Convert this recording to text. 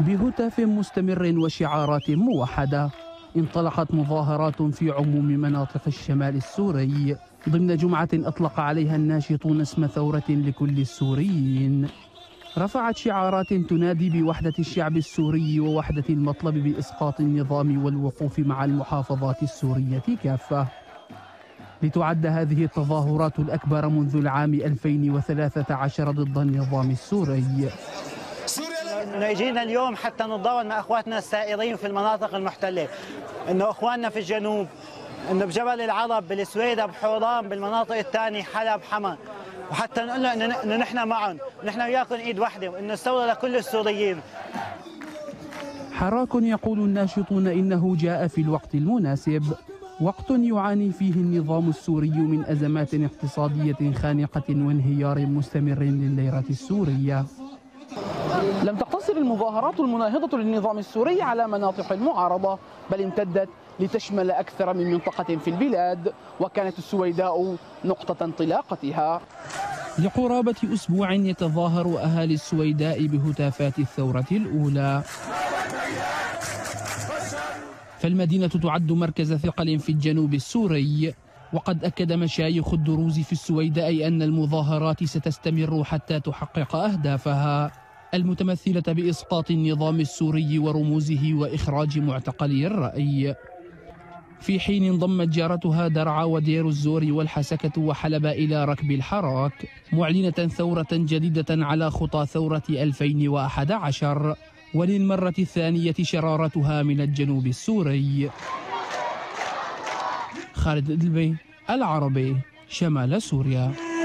بهتاف مستمر وشعارات موحدة. انطلقت مظاهرات في عموم مناطق الشمال السوري. ضمن جمعة أطلق عليها الناشطون اسم ثورة لكل السوريين. رفعت شعارات تنادي بوحدة الشعب السوري ووحدة المطلب بإسقاط النظام والوقوف مع المحافظات السورية كافة. لتعد هذه التظاهرات الأكبر منذ العام 2013 ضد النظام السوري. إنه اجينا اليوم حتى نتضامن مع أخواتنا السائرين في المناطق المحتلة. إنه أخواننا في الجنوب إنه بجبل العرب بالسويدة بحوران بالمناطق الثانية حلب حما وحتى نقول له إنه نحن معهم نحن وياكم إيد واحدة وانه الثوره لكل السوريين. حراك يقول الناشطون إنه جاء في الوقت المناسب. وقت يعاني فيه النظام السوري من أزمات اقتصادية خانقة وانهيار مستمر لليره السورية. لم تقتصر المظاهرات المناهضة للنظام السوري على مناطق المعارضة بل امتدت لتشمل أكثر من منطقة في البلاد وكانت السويداء نقطة انطلاقتها. لقرابة أسبوع يتظاهر أهالي السويداء بهتافات الثورة الأولى. فالمدينة تعد مركز ثقل في الجنوب السوري وقد أكد مشايخ الدروز في السويداء أن المظاهرات ستستمر حتى تحقق أهدافها. المتمثلة بإسقاط النظام السوري ورموزه وإخراج معتقلي الرأي. في حين انضمت جارتها درعا ودير الزور والحسكة وحلب إلى ركب الحراك معلنة ثورة جديدة على خطى ثورة 2011 وللمرة الثانية شرارتها من الجنوب السوري. خالد إدلبي العربي شمال سوريا.